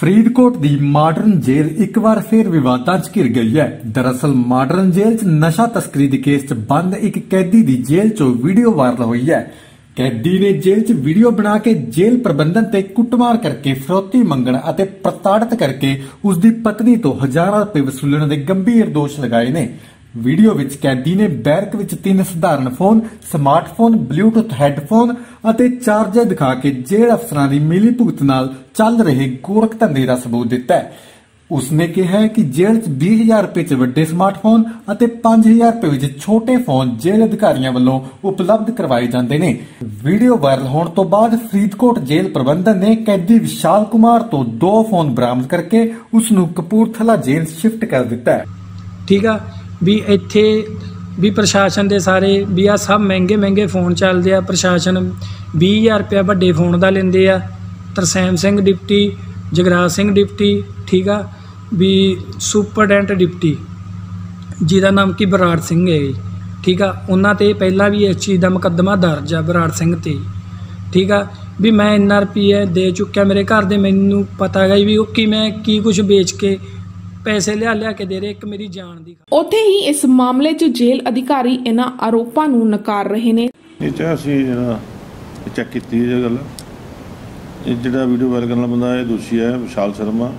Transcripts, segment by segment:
ਫਰੀਦਕੋਟ ਦੀ modern ਜੇਲ੍ਹ ਇੱਕ ਵਾਰ ਫੇਰ ਵਿਵਾਦਾਂ 'ਚ ਘਿਰ ਗਈ ਹੈ। ਦਰਅਸਲ ਮਾਡਰਨ ਜੇਲ੍ਹ 'ਚ ਨਸ਼ਾ ਤਸਕਰੀ ਦੇ ਕੇਸ 'ਚ ਬੰਦ ਇੱਕ ਕੈਦੀ ਦੀ ਜੇਲ੍ਹ 'ਚੋਂ ਵੀਡੀਓ ਵਾਇਰਲ ਹੋਈ ਹੈ। ਕੈਦੀ ਨੇ ਜੇਲ੍ਹ 'ਚ ਵੀਡੀਓ ਬਣਾ ਕੇ ਜੇਲ੍ਹ ਪ੍ਰਬੰਧਨ ਤੇ ਕੁੱਟਮਾਰ ਕਰਕੇ ਫਰੋਤੀ ਮੰਗਣ ਅਤੇ ਪ੍ਰਤਾੜਿਤ ਕਰਕੇ ਉਸ ਦੀ ਪਤਨੀ ਤੋਂ ਹਜ਼ਾਰਾਂ ਰੁਪਏ ਵਸੂਲਣ ਦੇ ਗੰਭੀਰ ਦੋਸ਼ ਲਗਾਏ ਨੇ। ਵੀਡੀਓ ਵਿੱਚ ਕੈਦੀ ਨੇ ਬੈਰਕ ਵਿੱਚ ਤਿੰਨ ਸਧਾਰਨ ਫੋਨ, ਸਮਾਰਟਫੋਨ ਬਲੂਟੁੱਥ ਹੈੱਡਫੋਨ ਅਤੇ ਚਾਰਜਰ ਦਿਖਾ ਕੇ ਜੇਲ੍ਹ ਅਫਸਰਾਂ ਦੀ ਮਿਲੀ ਭੁਗਤ ਨਾਲ ਚੱਲ ਰਹੇ ਗੋਰਖ ਧੰਦੇ ਦਾ ਸਬੂਤ ਦਿੱਤਾ ਹੈ। ਉਸਨੇ ਕਿਹਾ ਹੈ ਕਿ ਜੇਲ੍ਹ 'ਚ 20000 ਰੁਪਏ 'ਚ ਵੱਡੇ ਸਮਾਰਟਫੋਨ ਅਤੇ 5000 ਰੁਪਏ ਵਿੱਚ ਛੋਟੇ ਫੋਨ ਜੇਲ੍ਹ ਅਧਿਕਾਰੀਆਂ ਵੱਲੋਂ ਉਪਲਬਧ ਕਰਵਾਏ ਜਾਂਦੇ ਨੇ। ਵੀਡੀਓ ਵਾਇਰਲ ਹੋਣ ਤੋਂ ਬਾਅਦ ਫਰੀਦਕੋਟ ਜੇਲ੍ਹ ਪ੍ਰਬੰਧਨ ਨੇ ਕੈਦੀ ਵਿਸ਼ਾਲ ਕੁਮਾਰ ਤੋਂ ਦੋ ਫੋਨ ਬਰਾਮਦ ਕਰਕੇ ਉਸ ਨੂੰ ਕਪੂਰਥਲਾ ਜੇਲ੍ਹ ਸ਼ਿਫਟ ਕਰ ਦਿੱਤਾ ਹੈ। ਠੀਕ ਆ। ਵੀ ਇੱਥੇ ਵੀ ਪ੍ਰਸ਼ਾਸਨ ਦੇ ਸਾਰੇ ਵੀ ਆ ਸਭ ਮਹਿੰਗੇ ਮਹਿੰਗੇ ਫੋਨ ਚੱਲਦੇ ਆ ਪ੍ਰਸ਼ਾਸਨ 20000 ਰੁਪਇਆ ਵੱਡੇ ਫੋਨ ਦਾ ਲੈਂਦੇ ਆ। ਤਰਸੈਮ ਸਿੰਘ ਡਿਪਟੀ ਜਗਰਾਜ ਸਿੰਘ ਡਿਪਟੀ ਠੀਕ ਆ? ਵੀ ਸੁਪਰਡੈਂਟ ਡਿਪਟੀ ਜਿਹਦਾ ਨਾਮ ਕੀ? ਬਰਾੜ ਸਿੰਘ ਹੈ ਜੀ, ਠੀਕ ਆ? ਉਹਨਾਂ ਤੇ ਪਹਿਲਾਂ ਵੀ ਇਸ ਚੀਜ਼ ਦਾ ਮੁਕੱਦਮਾ ਦਰਜ ਆ ਬਰਾੜ ਸਿੰਘ ਤੇ। ਠੀਕ ਆ? ਵੀ ਮੈਂ ਇੰਨਾ ਰੁਪਈਆ ਦੇ ਚੁੱਕਿਆ ਮੇਰੇ ਘਰ ਦੇ ਮੈਨੂੰ ਪਤਾ ਹੈਗਾ ਜੀ ਵੀ ਉਹ ਕਿਵੇਂ ਕੀ ਕੁਝ ਵੇਚ ਕੇ ਪੈਸੇ ਲਿਆ ਲਿਆ ਕੇ ਦੇ ਰਹੇ ਇੱਕ ਮੇਰੀ ਜਾਨ ਦੀ ਉੱਥੇ ਹੀ ਇਸ ਮਾਮਲੇ 'ਚ ਜੇਲ੍ਹ ਅਧਿਕਾਰੀ ਇਹਨਾਂ ਆਰੋਪਾਂ ਨੂੰ ਨਕਾਰ ਰਹੇ ਨੇ। ਇਹ ਚ ਅਸੀਂ ਜਿਹੜਾ ਚੈੱਕ ਕੀਤੀ ਇਹ ਗੱਲ। ਇਹ ਜਿਹੜਾ ਵੀਡੀਓ ਵਾਇਰਲ ਕਰਨ ਵਾਲਾ ਬੰਦਾ ਇਹ ਦੋਸ਼ੀ ਹੈ ਵਿਸ਼ਾਲ ਸ਼ਰਮਾ।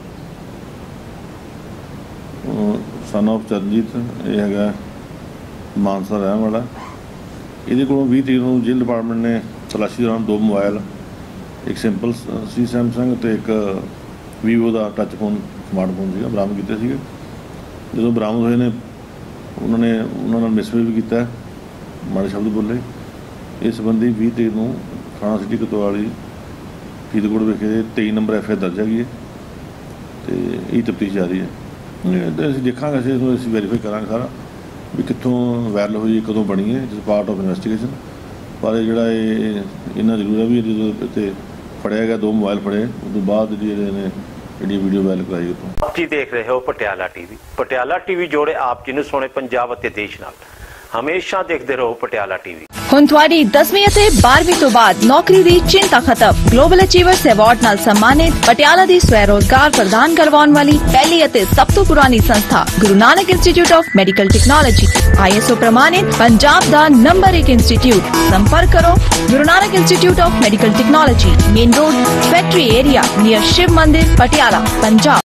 ਸਨ of ਚਰਨਜੀਤ ਇਹ ਹੈਗਾ ਮਾਨਸਾ ਰਹਿਣ ਵਾਲਾ। ਇਹਦੇ ਕੋਲੋਂ 20 ਤਰੀਕ ਨੂੰ ਜੇਲ੍ਹ ਡਿਪਾਰਟਮੈਂਟ ਨੇ ਤਲਾਸ਼ੀ ਦੌਰਾਨ ਦੋ ਮੋਬਾਈਲ ਇੱਕ ਸਿੰਪਲ ਸੀ ਸੈਮਸੰਗ ਤੇ ਇੱਕ ਵੀਵੋ ਦਾ ਟੱਚ ਫੋਨ ਸਮਾਰਟਫੋਨ ਸੀਗਾ, ਬਰਾਮਦ ਕੀਤੇ ਸੀਗੇ। ਜਦੋਂ ਬਰਾਮਦ ਹੋਏ ਨੇ, ਉਹਨਾਂ ਨੇ, ਉਹਨਾਂ ਨਾਲ ਮਿਸਬਿਹੇਵ ਵੀ ਕੀਤਾ, ਮਾੜੇ ਸ਼ਬਦ ਬੋਲੇ। ਇਸ ਸੰਬੰਧੀ 20 ਤਰੀਕ ਨੂੰ ਥਾਣਾ ਸਿਟੀ ਕੋਤਵਾਲੀ, ਫਰੀਦਕੋਟ ਵਿਖੇ 23 ਨੰਬਰ ਐਫ ਦਰਜ ਹੈਗੀ ਹੈ ਤੇ ਇਹ ਤਫਤੀਸ਼ ਜਾਰੀ ਹੈ। ਇਹ ਅਸੀਂ ਦੇਖਾਂਗੇ, ਅਸੀਂ ਇਹਨੂੰ ਅਸੀਂ ਵੈਰੀਫਾਈ ਕਰਾਂਗੇ ਸਾਰਾ ਵੀ ਕਿੱਥੋਂ ਵਾਇਰਲ ਹੋਈ ਕਦੋਂ ਬਣੀ ਹੈ ਜਿਸ ਪਾਰਟ ਆਫ ਇਨਵੈਸਟੀਗੇਸ਼ਨ ਪਰ ਇਹ ਜਿਹੜਾ ਇਹ ਇਹਨਾਂ ਜ਼ਰੂਰ ਹੈ ਵੀ ਜਦੋਂ ਇੱਥੇ ਫੜਿਆ ਗਿਆ, ਦੋ ਮੋਬਾਈਲ ਫੜੇ, ਉਸ ਤੋਂ ਬਾਅਦ ਜਿਹੜੇ ਨੇ ਜਿਹੜੀ ਵੀਡੀਓ ਵਾਇਰਲ ਕਰਾਈ ਉਤੋਂ ਆਪ ਜੀ ਦੇਖ ਰਹੇ ਹੋ ਪਟਿਆਲਾ ਟੀਵੀ। ਪਟਿਆਲਾ ਟੀਵੀ ਜੋੜੇ ਆਪ ਜੀ ਨੂੰ ਸੋਹਣੇ ਪੰਜਾਬ ਅਤੇ ਦੇਸ਼ ਨਾਲ। ਹਮੇਸ਼ਾ ਦੇਖਦੇ ਰਹੋ ਪਟਿਆਲਾ ਟੀਵੀ। ਹੁਣ ਤੁਹਾਡੀ 10ਵੀਂ ਅਤੇ 12ਵੀਂ ਤੋਂ ਬਾਅਦ ਨੌਕਰੀ ਦੀ ਚਿੰਤਾ ਖਤਮ। ਗਲੋਬਲ ਅਚੀਵਰਸ ਅਵਾਰਡ ਨਾਲ ਸਨਮਾਨਿਤ ਪਟਿਆਲਾ ਦੀ ਸਵੈ ਰੋਜ਼ਗਾਰ ਪ੍ਰਦਾਨ ਕਰਵਾਉਣ ਵਾਲੀ ਪਹਿਲੀ ਅਤੇ ਸਭ ਤੋਂ ਪੁਰਾਣੀ ਸੰਸਥਾ Guru Nanak institute of medical technology ISO ਪ੍ਰਮਾਣਿਤ ਪੰਜਾਬ ਦਾ ਨੰਬਰ 1 ਇੰਸਟੀਚਿਊਟ ਸੰਪਰਕ ਕਰੋ Guru Nanak institute of medical technology main road factory area near Shiv Mandir Patiala Punjab